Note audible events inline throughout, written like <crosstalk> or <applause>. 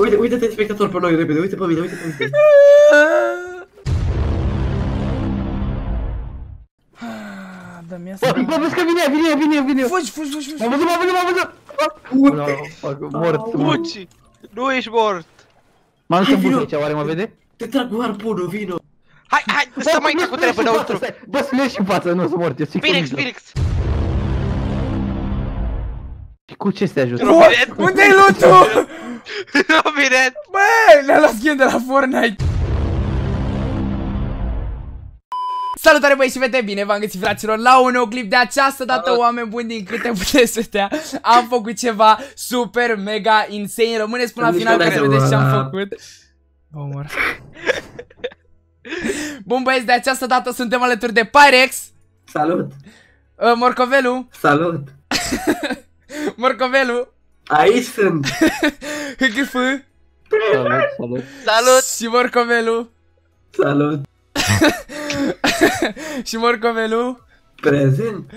Uite, uite-te spectator pe noi repede, uite pe mine, uite pe mine. Ah, Dă-mi Bă, asta. bă, vezi că vine, vine, vine, vine. Fugi, fugi, fugi, fugi. M-am văzut, m-am văzut, m-am văzut. Uite. No, fuck, mort, mort. Fugi! Nu ești mort! M-am dus Hai, în vino. bușă aici, oare mă vede? Te trag cu harpunul, vino. Hai, hai, stă mai aici cu trebuie înăuntru! Bă, smeși în față, nu, sunt mort, eu sunt Phoenix, cu Phoenix! Și cu ce te ajută? Robinet! Unde-i loot-ul? <laughs> Robinet! Bă, le-a luat skin de la Fortnite. Salutare băi și fete, bine v-am găsit fraților la un nou clip de această dată Salut. oameni buni din câte puteți vedea Am făcut ceva super mega insane, rămâneți până la Nici final nu ca să dai vedeți ce am seama. făcut Bă, mor <laughs> Bun băieți, de această dată suntem alături de Pyrex Salut. uh, Morcovelu Salut. <laughs> Morcovelu Aici sunt. HGF Salut, salut. Salut! <laughs> Și Morcovelu Salut. Și Morcovelu Prezent.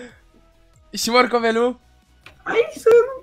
Și Morcovelu Aici sunt.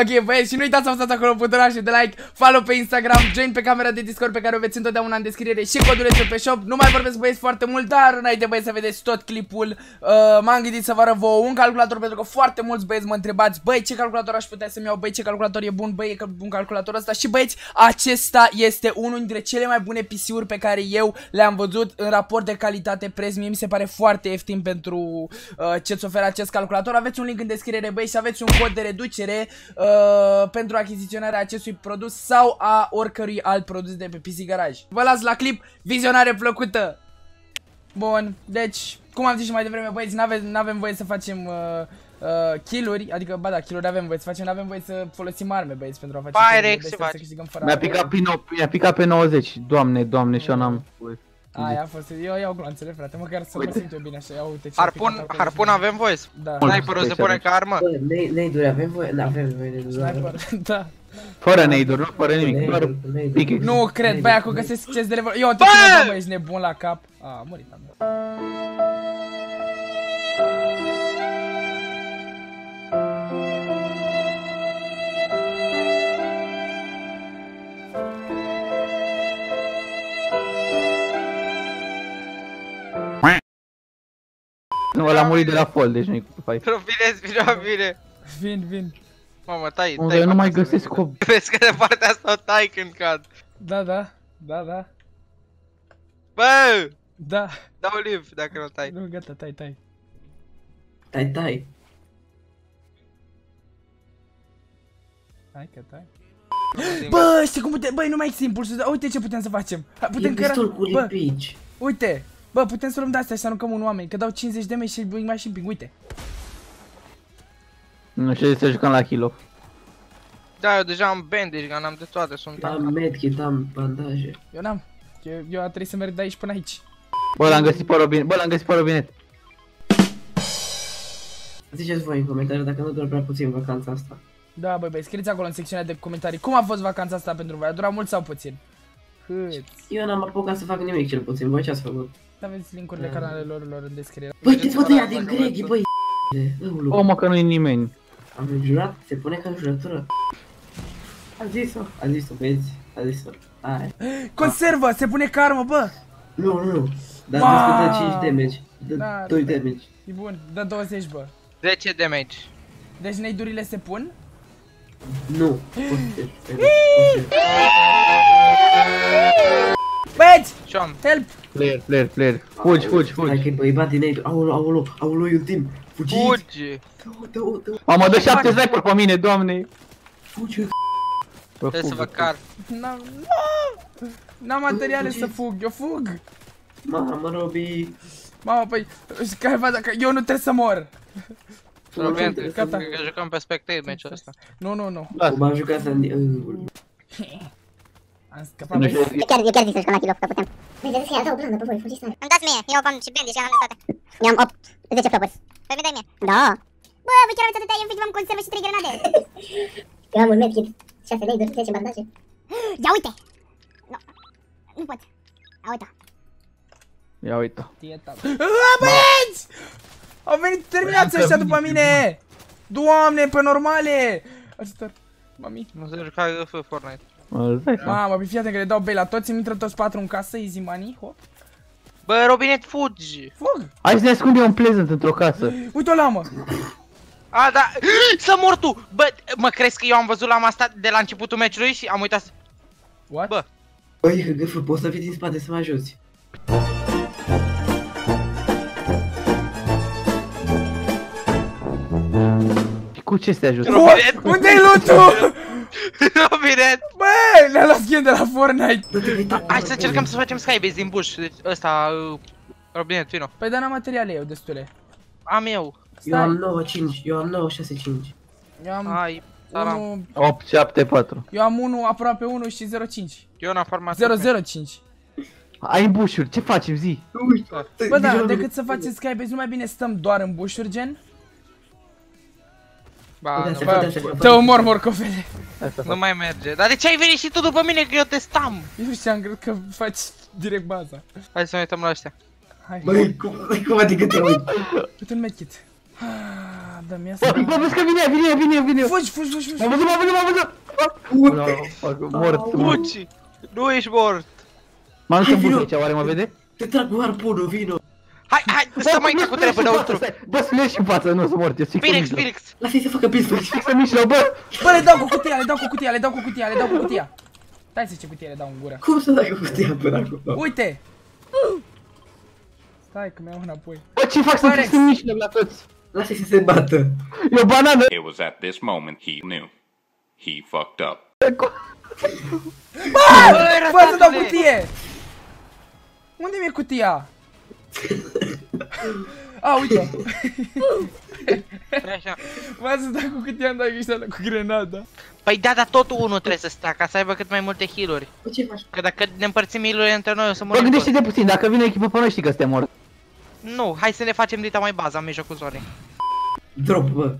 Ok, băieți, și nu uitați să apăsați acolo butonul și de like, follow pe Instagram, join pe camera de Discord pe care o veți întotdeauna în descriere și codul este pe shop. Nu mai vorbesc băieți foarte mult, dar înainte băieți să vedeți tot clipul, uh, m-am gândit să vă arăt vouă un calculator pentru că foarte mulți băieți mă întrebați, băi, ce calculator aș putea să-mi iau, băi, ce calculator e bun, băi, e bun calculatorul ăsta și băieți, acesta este unul dintre cele mai bune PC-uri pe care eu le-am văzut în raport de calitate-preț. Mie mi se pare foarte ieftin pentru uh, ce-ți oferă acest calculator. Aveți un link în descriere, băi, și aveți un cod de reducere uh, pentru achiziționarea acestui produs sau a oricărui alt produs de pe PC Garage. Vă las la clip, vizionare plăcută! Bun, deci, cum am zis și mai devreme, băieți, n-avem, n-avem voie să facem uh, uh, kill-uri, adică, ba da, kill-uri avem voie să facem, n-avem voie să folosim arme, băieți, pentru a face Pyrex kill-uri, se deci face. să câștigăm fără Mi-a arme. picat pe, no, mi-a picat pe 90, doamne, doamne, și eu n-am... Aia a fost, eu iau glanțele, frate, măcar să mă Uite. simt eu bine așa, ia uite ce a picat Harpun, acolo. harpun avem voie? Da, Mult. Sniperul se special. pune ca armă? Bă, ne- neiduri, avem voie? Nu avem voie de sniper, <laughs> da. Fără neiduri, nu fără nimic, doar pickaxe. Nu cred, băi, acum găsesc chest de level. Eu te Bă! țin, bă, ești nebun la cap. A, a murit, am Nu, ăla a murit de la fall, deci nu-i cu fight. Robinet, vine la mine! Vin, vin. Mamă, tai, Unde tai eu nu mai partea găsesc asta. o... Vezi că de partea asta o tai când cad. Da, da, da, da. Bă! Da, Dau live dacă nu tai. nu, gata, tai, tai. Tai, tai. Hai că tai. Bă, știi cum putem, băi, nu mai există impulsul, dar uite ce putem să facem. Ha, E Putem pistol cu bă, lipici. uite. Bă, putem să luăm de astea și să aruncăm un oameni, că dau 50 de mei și îi mai și împing, uite. Nu știu să jucăm la kill off. Da, eu deja am bandage gun, am de toate, sunt Am tank. medkit, am bandaje. Eu n-am. Eu, eu a trebuit să merg de aici până aici. Bă, l-am găsit pe robinet, bă, l-am găsit pe robinet. Ziceți voi în comentarii dacă nu doar prea puțin vacanța asta. Da, băi, băi, scrieți acolo în secțiunea de comentarii cum a fost vacanța asta pentru voi. A durat mult sau puțin? Cât? Eu n-am apucat să fac nimic cel puțin, voi ce ați făcut? Aveți linkurile Da. canalelor lor în descriere. Băi, te Vedeți văd ăla ea din dacă Greghi, vreți băi, Ăulu. O, mă, că nu-i nimeni. Am înjurat? Se pune ca înjurătură? A zis-o, a zis-o, băieți, a zis-o. Hai. Conservă! Se pune karmă, bă! Nu, nu, nu. Dar Wow. wow. dă 5 damage. Dă Da, 2 da. damage. E bun, dă 20, bă. 10 damage. Deci neidurile se pun? Nu. Poster, Băieți! Și am. Help! Player, player, player. Fugi, fugi, Hai fugi. că-i băibat din ei. Aolo, aolo, aolo, e un team. Fugiți! Fugi! Dă-o, dă-o, dă-o. Mamă, dă șapte sniper pe mine, doamne. Fugi, Bă, Trebuie să fug, vă car. N-am... N-am materiale să fug, eu fug! Mamă, Robi. Mamă, păi, care faza că eu nu trebuie să mor! Robinet, Gata. că jucăm pe spectate match-ul ăsta. Nu, nu, nu. Lasă. M-am jucat să... <laughs> Ăul. Am scăpat, Nu băi. știu, Eu chiar, eu chiar zic să jucăm la kill-off, că putem. Băi, vedeți că i-a dat o blandă pe voi, fugiți tare. Îmi dați mie, eu am și bandage, am de toate. Eu am 8, 10 flopuri. Păi mi dai mie. Da. Bă, voi chiar aveți atâtea, eu efectiv am conservă și 3 grenade. <laughs> eu am un medkit, 6 lei, 10 bandaje. Ia uite! Nu, nu pot. A, uita. Ia uite. Tieta. A, băieți! Au venit terminați ăștia după mine! Doamne, pe normale! Ajutor. Mami. Nu se juca GF Fortnite. Îl dai seama. Mamă, pe fii atent că le dau bei la toți, îmi intră toți patru în casă, easy money, hop. Bă, Robinet, fugi! Fug! Hai să ne ascundem un pleasant într-o casă. Uite-o lamă! A, da, să mor tu! Bă, mă crezi că eu am văzut lama asta de la începutul meciului și am uitat să... What? Bă, Băi, Hâgâfă, poți să vii din spate să mă ajuți. Și cu ce să te ajut? Robinet! Unde-i loot-ul? <laughs> <laughs> Robinet! Bă, le-a luat skin de la Fortnite! Dă-te, uite, Hai să încercăm să facem skybase din bush. Deci ăsta, uh, Robinet, vino. Păi dar n-am materiale eu destule. Am eu. Eu am Stai, 9-5, eu am 9-6-5. eu am Hai, salam. 1, 8, 7, 4. eu am 1 aproape 1 și 05. Eu n-am farmacie. 005. Ai în bușuri, ce facem, zi? Bă, da, decât să faceți Skybase, nu mai bine stăm doar în bușuri, gen? Ba, Uite, nu, se Bă, poate așa, te omor, morcovele. Asta nu fac. mai merge. Dar de ce ai venit și tu după mine că eu testam? Eu nu știam, cred că faci direct baza. Hai să ne uităm la ăștia. Hai, Băi, cum, cum adică te uit? uite un medkit. Ah, Dă-mi Bă, asta. bă, vezi că vine, vine, vine, vine. Fugi, fugi, fugi, fugi. M-am văzut, m-am văzut, m-am văzut. No, fac, mort. mort. Fugi! Nu ești mort! M-am dus în Hai, buș vino. aici, oare mă vede? Te trag cu harpunul, vino! Hai, hai, stă mai Bă, cu splash treabă în față, înăuntru! stai. Bă, splash în față, nu să mort, eu fix în Felix, mijloc. Felix! Lasă-i să facă pistol! Fix în mijloc, bă. Bă, le dau cu cutia, le dau cu cutia, le dau cu cutia, le dau cu cutia. Stai să ce cutie le dau în gură. Cum să dai cu cutia până acolo? Uite! Stai că mi-au înapoi. Bă, ce fac să Forex. fix în mijloc la toți? Lasă-i să se bată! E o banană. It was at this moment he knew. He fucked up. Bă, Bă, să dau cutie! Unde mi-e cutia? A, uite Așa. Bă, să dau cu cutia, îmi dau greșeală cu grenada. Păi da, dar tot unul trebuie să stea ca să aibă cât mai multe heal-uri. Bă, ce faci? Că dacă ne împărțim heal-urile între noi o să Bă, murim toți. gândește-te puțin, dacă vine echipa pe noi știi că suntem mort. Nu, hai să ne facem dita mai baza în mijlocul zonei. Drop, bă!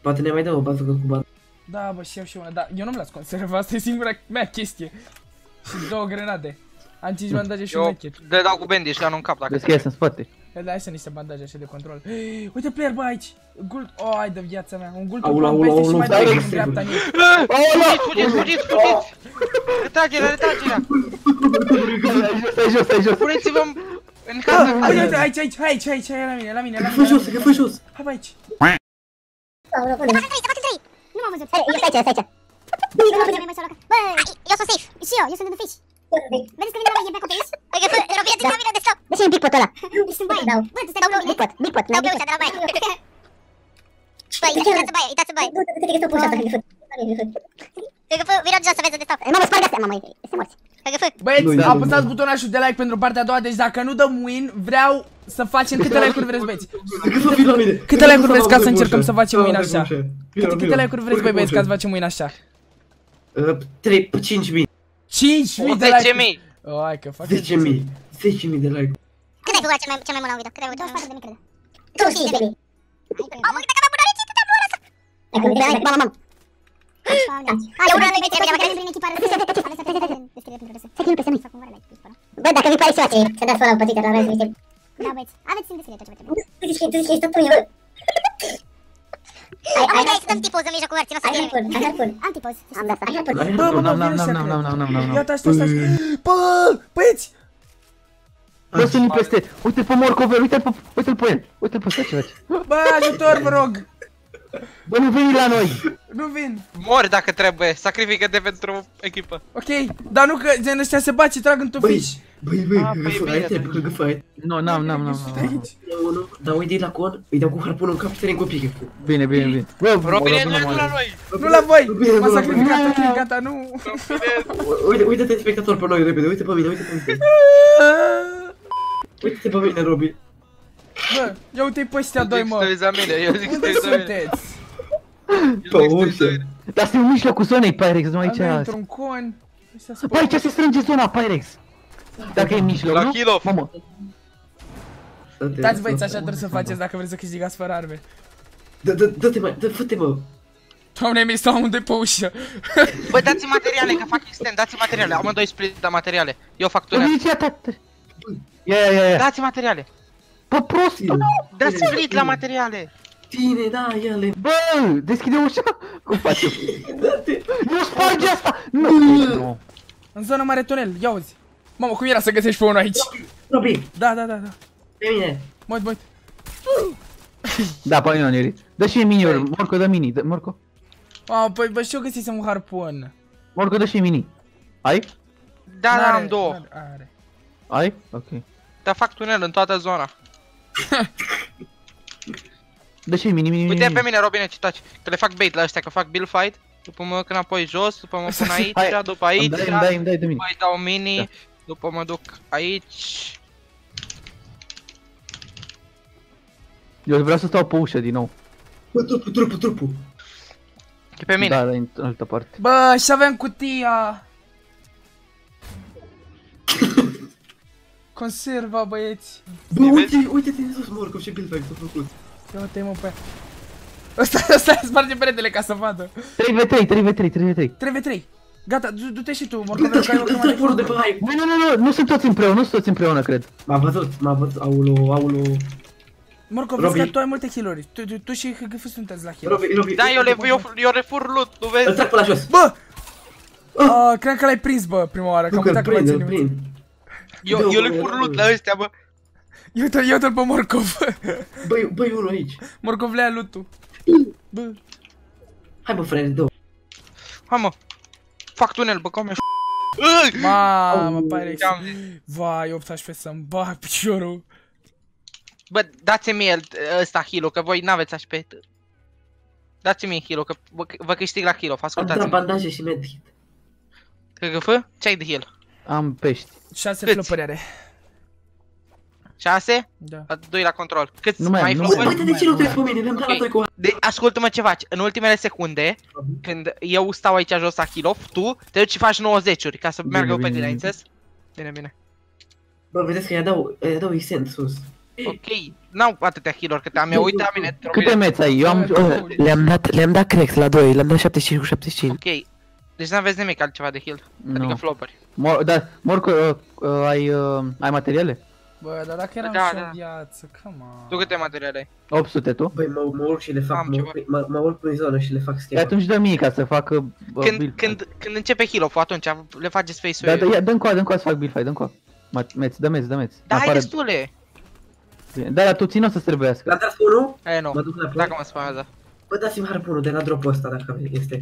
Poate ne mai dă o bază cu bani. Da, bă, și eu și una, dar eu nu-mi las conservă, asta e singura mea chestie. Și două grenade. Am 5 bandaje și un Eu medkit. le dau cu bandage la un cap dacă Vezi că ies în spate. Le dai să niște bandaje așa de control. <gasps> Uite player, bă, aici. Guld, oh, ai de viața mea. Un guld Aula, plan aula, peste și aula, mai stai, dai în extrem. dreapta în ei. Fugiți, fugiți, fugiți! Retragerea, retragerea! Stai jos, stai jos. Puneți-vă în- în casă! Uite, uite, aici, aici, aici, aici, aici, la mine, la mine, la Că fă mine. jos, că fă jos! Hai, bă, aici. Aoleu, unde? Facem trei, facem trei! Nu m-am văzut. Eu stai aici, stai aici. Bă, eu sunt safe. Și eu, eu sunt în fish. Vedeți că vine la mai e back-up pe aici? Adică, fă, Robia, te vine de stop. De ce e big pot ăla? Ești în baie. Bă, tu stai big pot, big pot. Dau pe ușa de la baie. Băi, uitați în baie, uitați în baie. Du-te că stau pe ușa asta, că Că fă, vino jos să vezi unde stau. Mamă, sparg astea, mamă, este morți. Că fă. Băieți, Nu-i apăsați butonul de like pentru partea a doua, deci dacă nu dăm win, vreau să facem câte like-uri vreți, băieți. Că fă vino la mine! Câte like-uri vreți ca să Vino, încercăm vino, să facem vino, win vino, așa? vino, Câte, vino, câte vino. like-uri vreți, băi, băieți, ca să facem win așa? Uh, 3, 5.000 5.000 de like 10.000! Oh, hai că fac 10.000 10.000 de like Cât ai făcut cea mai, cea mai bună video? Cât ai făcut? 24 de mii, cred. 25 de mii. Am uitat că mi-am bună recită tabloul ăsta! Mamă, mamă! Eu una lui trebuie, dacă prin echipa Să chinu pe semnul. Bă, dacă vii pe aici, face, să dați follow pe Twitter la Rise Mister. Da, băieți, aveți în descriere ce trebuie. Tu zici, tu zici, tot tu, eu. Hai, hai, să dăm tipoz în mijlocul hărții, nu să fie. Ai harpun, am tipoz. Am de asta. Ai harpun. Bă, bă, bă, N-am, n-am, vine n-am, n-am, n-am, n-am, n-am, n-am. Iată, asta, asta, asta. Bă, băieți! Bă, sunt peste. Uite-l pe Morcover, uite-l pe, uite-l pe el. Uite-l pe ăsta ce face. Bă, ajutor, vă rog! Bă, nu veni la noi. Nu vin. Mori dacă trebuie, sacrifică-te pentru echipă. Ok, dar nu că gen ăștia se bat și trag în tu Băi, fish. băi, băi, Ah, păi găfă, bine ai trebuie, atunci. găfă, ai Nu, n-am, n-am, n-am, Sunt n-am. aici. unul, dar uite la con, îi dau cu harpunul în cap și te cu pică. Bine, bine, bine. Bă, Robine, nu mă, e mă, nu la mă. noi! Nu la voi! Bine, M-a nu la sacrificat, voi. ok, gata, nu. Uite, uite-te spectator pe noi, repede, uite pe mine, uite pe mine. <laughs> Uite-te pe mine, Robi. Bă, ia uite-i pe ăștia doi, Eu zic să mă. te uiți la mine, eu zic să te Unde uiți la mine. sunteți? Pe Eu zic să te uiți la ușă. mine. Dar suntem în mijlocul zonei, Pyrex, nu aici. Avem într-un con. Ăștia Bă, aici se strânge zona, Pyrex. Dacă e în mijloc, La nu? kill off. Mamă, Dați băieți, așa trebuie să faceți dacă vreți să câștigați fără arme. Dă- dă- Dă-te mai, dă, fă-te mă. Doamne, mi stau unde pe ușă. Bă, dați materiale, că fac extend, dați materiale, amândoi split la materiale. Eu fac bă, tunel. vine ce ta. Ia, ia, ia, ia. Dați materiale. Bă, prost. Bine. Dați split la materiale. Tine, da, el e... Bă, deschide ușa! Cum facem? Nu <laughs> sparge asta! Nu! Nu! În zona mare tunel, ia uzi. Mamă, cum era să găsești pe unul aici? Robi, Da, da, da, da. pe mine. Mă uit, mă uit. <laughs> Da, pe mine, Neri. Dă și mie mini Morco, dă mini, dă, Morco. Ah, păi, bă, și eu găsisem un harpun. Morco, dă și mini. Ai? Da, da, N-are, am două. n-are, Are. Ai? Ok. Dar fac tunel în toată zona. <laughs> Dă și mini, mini, Uite mini. pe mine, Robine, ce taci. Că le fac bait la ăștia, că fac build fight. După mă duc înapoi jos, după mă pun <laughs> aici, Hai, după aici. Îmi dai, îmi dai, îmi dai de mini. După îi dau mini, Da. după mă duc aici. Eu vreau să stau pe ușă din nou. Bă, trupul, trupul, trupul. E pe mine. Da, dar în altă parte. Bă, și avem cutia. <laughs> Conserva, băieți. Bă, uite, uite-te în sus, Morcov, ce build fight s-a făcut. Ia uite mă pe ea. Ăsta, ăsta sparge peretele ca să vadă. 3v3, 3v3, 3v3. 3v3. Gata, du- du-te și tu, Bă, Morcov, da, că ai o îl grămadă trag porul de de pe hype. Nu, nu, nu, nu, nu sunt toți împreună, nu sunt toți împreună, cred. M-a văzut, m-a văzut, aulu, aulu. Morcov, vezi Robi. că tu ai multe healuri. Tu, tu, tu și HGF sunteți la heal. Robi, Robi. Da, eu le eu, eu refur loot, nu Îl vezi? trag pe la jos. Bă! Uh, cred că l-ai prins, bă, prima oară, că Nu am că îl uitat că l-ai prind, îl ținut. Prind. Eu, Da, eu bă, le fur da, loot bă. la ăstea, bă. Ia uite-l, ia uite-l pe Morcov. <laughs> Băi, băi, unul aici. Morcov le-a loot-ul. Bă, Hai bă, frate, dă Hai mă. Fac tunel, bă, cum ești? Ui! mamă, Pyrex. Am- Vai, 18 să-mi bag piciorul. Bă, dați-mi el ăsta heal că voi n-aveți HP. Dați-mi heal că vă, vă câștig la heal Am dat ascultați-mi. bandaje și medkit. KGF? Ce ai de heal? Am pești. 6 Câți? flopări are. 6? Da. 2 la control. Câți Nu mai am, mai nu flopări? mai Uite de ce nu treci pe mine, le-am dat la Ok. doi cu De, ascultă-mă ce faci. În ultimele secunde, când eu stau aici jos la kill off, tu te duci și faci 90-uri ca să Bine, meargă pe bine, tine, ai bine. înțeles? Bine, bine. Bă, vedeți că i-a dau, i-a dau Isent sus. Ok, n-au atâtea heal-uri câte am eu, uite la mine. Câte meți ai? Eu am... Bă, Le-am dat, le-am dat Crex la 2, le-am dat 75 cu 75. Ok, deci n-aveți nimic altceva de heal, adică Nu. flopări. Mor, da, Morco, uh, uh, ai, uh, ai materiale? Bă, dar dacă eram Da, și da. în viață, come on. Tu câte materiale ai? 800 tu? Băi, mă, mă urc și le fac, Am mă, ceva. urc- mă, mă urc prin zonă și le fac E schema. atunci dă mie ca să facă uh, Când, build când, când începe heal off atunci le faceți Da, face-uri. da, ia, dă încoa, dă încoa să fac build fight, dă încoa. Ma- Meți, dă meți, dă meți. Da, ai Apară- destule. Bine. Da, dar tu țin o să trebuiască. L-am dat pe unul, E, nu. mă duc la Dacă mă spamează. Bă, dați-mi harpunul de la dropul ăsta, dacă este.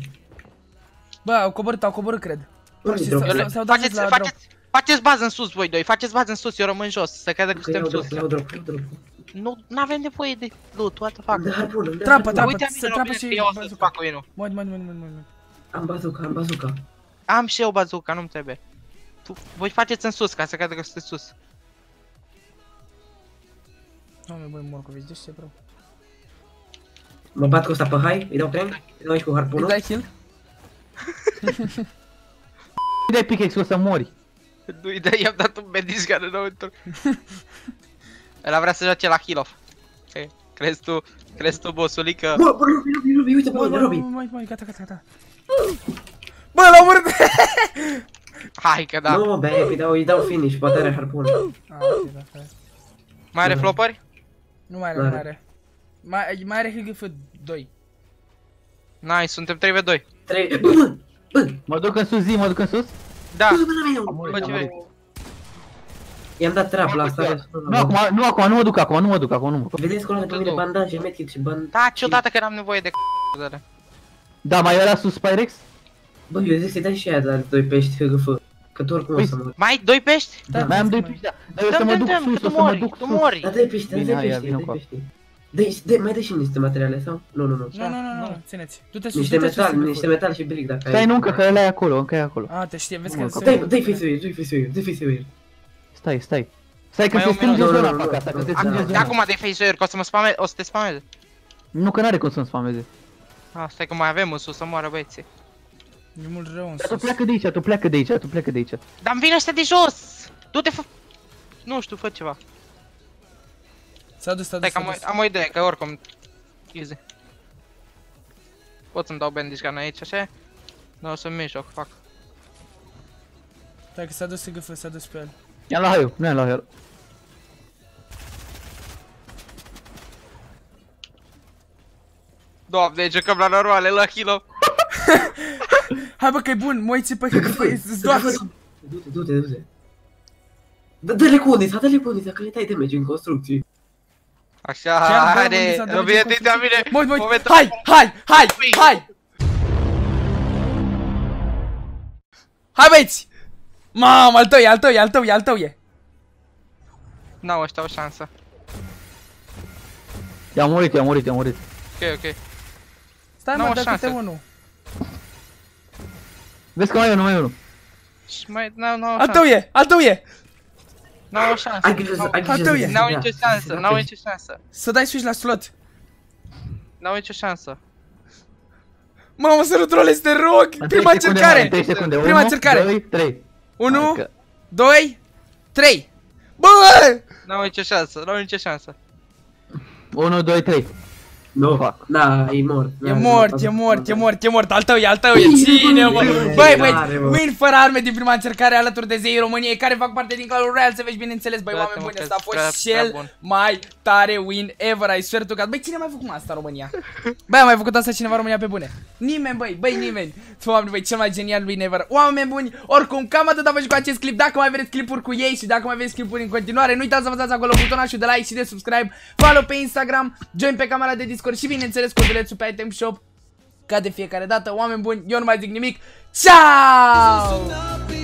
Bă, au coborât, au coborât, cred. Unde-i Și dropul? s-au- Eu le- s-au dat Faceți, jos la drop. faceți, faceți bază în sus voi doi, faceți bază în sus, eu rămân jos, să crede că Că iau suntem drop, sus. iau drop, iau drop. Nu, n-avem nevoie de loot, what the fuck. De harpunul, de Trapă, harpunul. trapă. Uite să mine, trapă Robine, și că eu o să-ți bazuca. fac win-ul. Mă, mă, mă, mă, mă, mă. Am bazuca, am bazuca. Am și eu bazooka, nu-mi trebuie. Tu, voi faceți în sus, ca să crede că sunteți sus. Doamne, băi, Morcovici, de ce, bro? Mă bat cu ăsta pe high, îi dau tank, îi dau aici cu Îi harpunul. dai kill? Îi dai pickaxe-ul să mori. Nu-i dai, i-am dat un bandage gun înăuntru. Ăla vrea să joace la heal off. Ce? Crezi tu, crezi tu, bosulică? Bă, bă, Robi, Robi, Robi, uite pe Bă, mine, bă, Robi. bă, bă, bă, gata, gata, gata. Bă, l-am omorât! Hai că da. Nu, mă, bă, îi dau, îi dau finish, poate are harpunul. Ah, ok, da, hai. Mai are flopări? Nu mai are, nu mai are. Mai, mai are HGF 2. Nice, suntem 3v2. Trei, bă, bă, bă, Mă duc în sus, zi, mă duc în sus. Da, bă, bă, la mine, murit, bă, am ce murit. vrei? I-am dat trap la asta. Nu acum, nu acum, nu mă duc acum, nu mă duc acum, nu mă duc. Vedeți că ăla de pe mine bandaje, medkit și band... Da, ciudată că n-am nevoie de <laughs> c***ările. Da, mai era sus Pyrex? Bă, eu zic să-i dai și aia de la doi pești HGF. Că tu oricum o să mor. Mai ai doi pești? Da, Mai am doi pești, da. Dar eu o să Dăm, mă dăm, duc dăm, că sus, tu o să mă mori, duc tu sus. mori. Da, dai pești, dai Bine, hai, ia, pești, vino dai cu pești. Dai, dai, mai dai și niște materiale sau? Nu, nu, nu. Nu, nu, nu, nu, țineți. Du-te sus, Niște du-te sus. metal, HGF. niște metal și brick dacă Stai, ai. nu, încă, că ăla e acolo, încă e acolo. A, te știe, vezi că Nu, se... Dai, dai face-ul, dai face-ul, dai face-ul. Stai, stai. Stai că Mai se un strânge minut. zona Nu, nu, fac nu, asta, că nu, se nu. strânge De zona. acum de face că o să mă spame, o să te spameze. Nu, că n-are cum să-mi spameze. Ah, stai că mai avem în sus să moară băieții. E mult rău în Dar tu sus. pleacă de aici, tu pleacă de aici, tu pleacă de aici. Dar îmi vine ăsta de jos! Du-te fă... Nu știu, fă ceva. S-a dus, s-a Stai dus, că s-a am, o- dus. am o idee, că oricum... Easy. Pot să-mi dau bandage gun aici, așa? Nu, o să-mi mijloc, fac. Stai că s-a dus HGF, s-a dus pe el. I-am luat eu, nu i-am luat eu. Doamne, jucăm la normale, la Hilo. <laughs> Hai bă că e bun, mă uiți pe pe îți doarți. Du-te, du-te, du-te. Dă- Dă-le cu unița, dă-le cu unița, că le tai damage în construcții. Așa, Chiar, bă, haide, Melissa, dă-le nu vine ce te la mine. Mă uit, mă uit. Momentul- Hai, hai, hai, Ui. hai. Hai băieți. Mamă, al tău e, al tău e, al tău e, al tău e. N-au ăștia o șansă. I-a murit, i-a murit, i-a murit. Ok, ok. Stai N-au mă, o dă șansă. câte unul. Vezi că mai e unul, mai e unul. Și mai, n-au, n-au o Al tău șansă. e, al tău e. N-au o șansă. Ai grijă să, ai grijă tău să e. se N-au dea, nicio să se șansă, dea n-au pe- nicio șansă. Să dai switch la slot. N-au nicio șansă. Mamă, sărutrole, te rog. În Prima trei secunde, mai, în trei încercare. secunde. Prima Unu, încercare. doi, trei. 1, Hai că- 2, 3. Bă! N-au nicio șansă, n-au nicio șansă. Unu, doi, trei. Nu, Fuck. da, e mort. E mort, e mort, e mort, e mort, al tău e, al tău e, cine mă? bine, Băi, tare, băi, mă. win fără arme din prima încercare alături de zeii României care fac parte din calul Real, să vezi bineînțeles, băi, Da, oameni mă, buni, că ăsta a prea- fost prea cel bun. mai tare win ever, I swear to God. Băi, cine a mai făcut asta în România? Băi, a mai făcut asta cineva în România pe bune? Nimeni, băi, băi, nimeni. Oameni, băi, cel mai genial win ever. Oameni buni, oricum, cam atât am făcut cu acest clip. Dacă mai vreți clipuri cu ei și dacă mai vreți clipuri în continuare, nu uitați să apăsați acolo butonașul de like și de subscribe, follow pe Instagram, join pe camera de Discord și bineînțeles codulețul pe Item Shop. Ca de fiecare dată, oameni buni, eu nu mai zic nimic. Ciao!